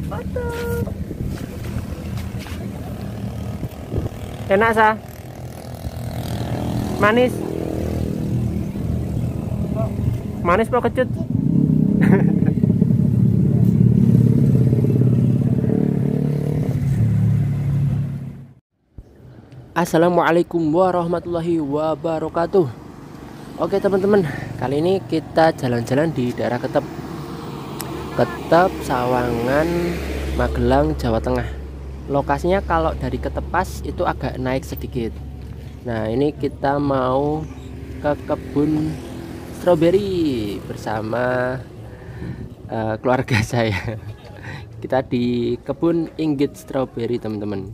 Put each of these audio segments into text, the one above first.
foto. Enak sa? Manis? Manis apa kecut? Assalamualaikum warahmatullahi wabarakatuh Oke teman-teman Kali ini kita jalan-jalan di daerah Ketep Ketep, Sawangan, Magelang, Jawa Tengah. Lokasinya kalau dari Ketepas itu agak naik sedikit. Nah ini kita mau ke kebun stroberi bersama uh, keluarga saya. Kita di kebun inggit stroberi teman-teman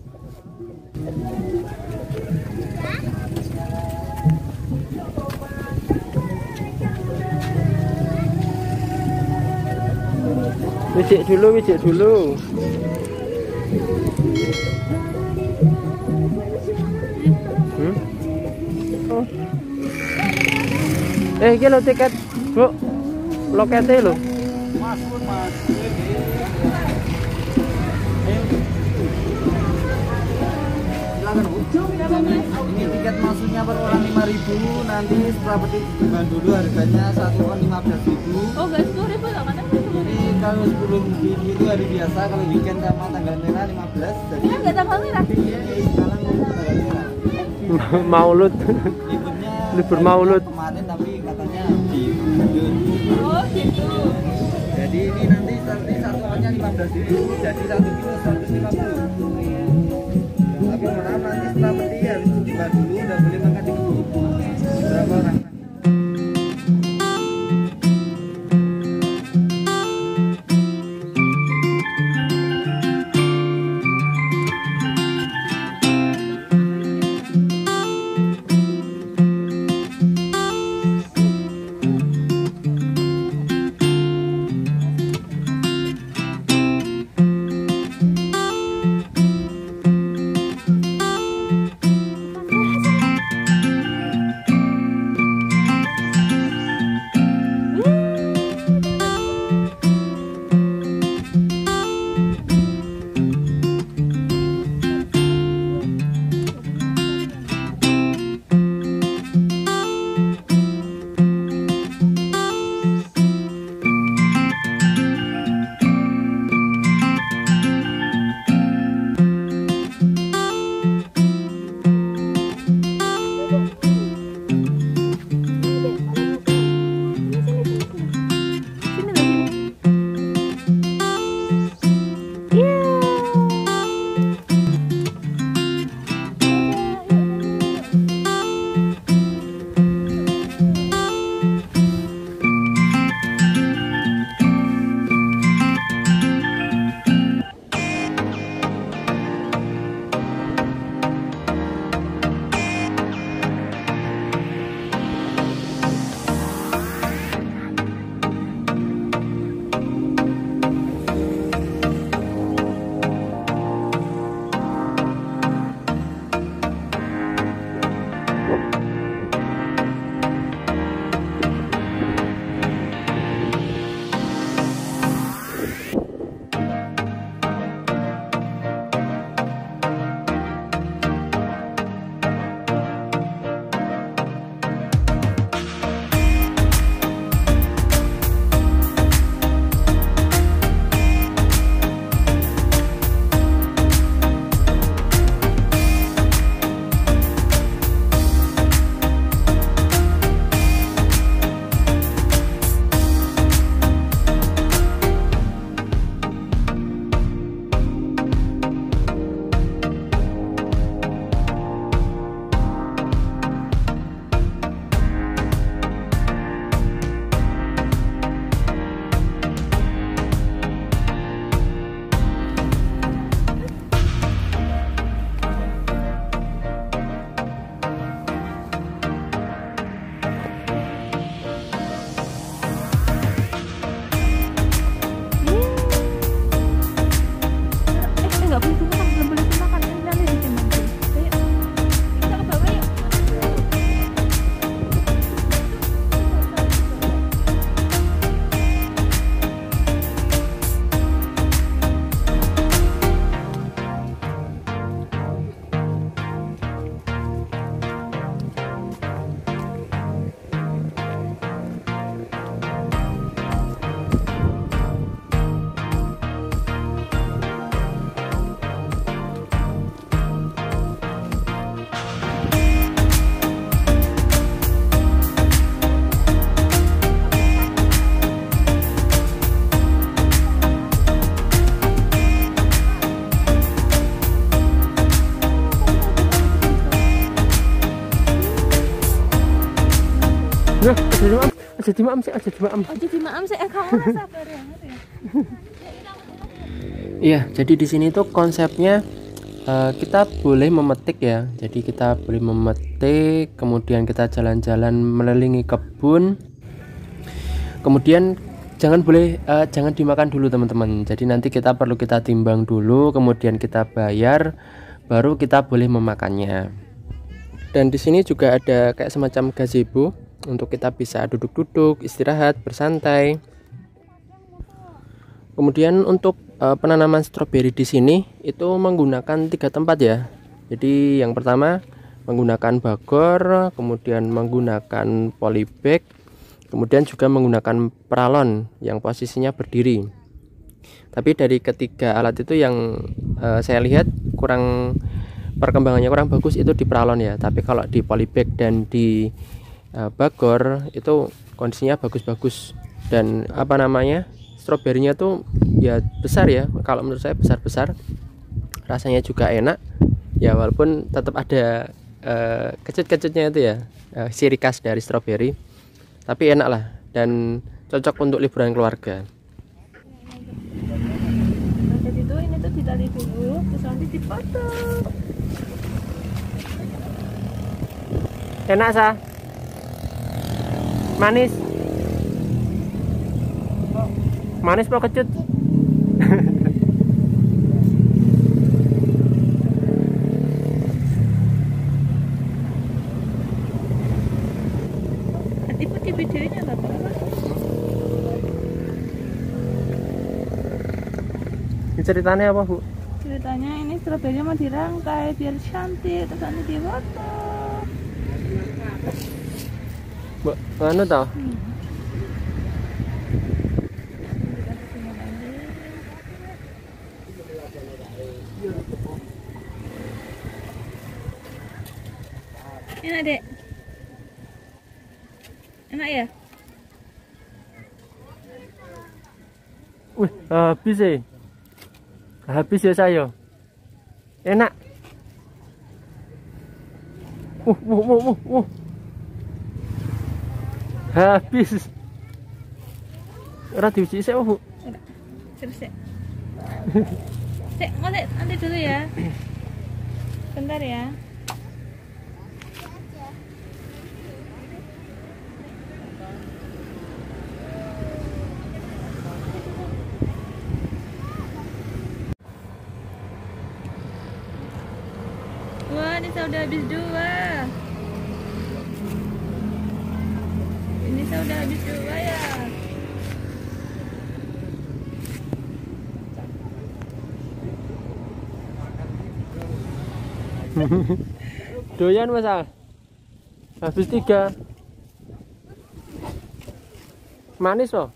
Wijik dulu, wijik dulu. Hmm? Oh. Eh, iki tiket, Bu. Lokete lho. Mas, Mas. Ini tiket masuknya per orang 5000 nanti setelah peti dulu harganya satu orang 15000 Oh, guys, 10000 lah kan? Kalau sebelum ini itu hari biasa kalau weekend sama tanggal merah 15 jadi ya nggak tanggal merah. Iya sekarang tanggal merah. Maulud. Liburnya libur maulud. kemarin tapi katanya di oh gitu. Jadi ini nanti nanti satu orangnya 15 ribu jadi satu kilo 150 tapi Loh, aja di maam, aja di maam sih, aja di maam. Jadi maaf sih, eh kamu sabar ya. ya. Iya, jadi di sini tuh konsepnya eh, kita boleh memetik ya. Jadi kita boleh memetik, kemudian kita jalan-jalan melilingi kebun. Kemudian jangan boleh eh, jangan dimakan dulu teman-teman. Jadi nanti kita perlu kita timbang dulu, kemudian kita bayar, baru kita boleh memakannya. Dan di sini juga ada kayak semacam gazebo untuk kita bisa duduk-duduk, istirahat, bersantai. Kemudian untuk eh, penanaman stroberi di sini itu menggunakan tiga tempat ya. Jadi yang pertama menggunakan bagor, kemudian menggunakan polybag, kemudian juga menggunakan peralon yang posisinya berdiri. Tapi dari ketiga alat itu yang eh, saya lihat kurang perkembangannya kurang bagus itu di peralon ya. Tapi kalau di polybag dan di bagor itu kondisinya bagus-bagus. Dan apa namanya stroberinya tuh ya besar ya. Kalau menurut saya besar-besar. Rasanya juga enak. Ya walaupun tetap ada eh, kecut-kecutnya itu ya. Eh, ciri khas dari stroberi. Tapi enak lah dan cocok untuk liburan keluarga. Nah, jadi tuh ini tuh ditali dulu, terus nanti dipotong. enak sa manis manis apa kecut videonya. Ini ceritanya apa bu Ceritanya ini stroberinya mau dirangkai biar cantik, terus nanti dipotong. Anu tau Enak dek. Enak ya? Wih, habis eh. Habis ya saya. Enak. Uh, uh, uh, uh, uh. Habis. Ora diuji sik, Bu. Terus mau sek, nanti dulu ya. Bentar ya. Wah, ini saya udah habis dua. Ini saya udah habis dua ya. Doyan Mas Al. Habis tiga. Manis loh.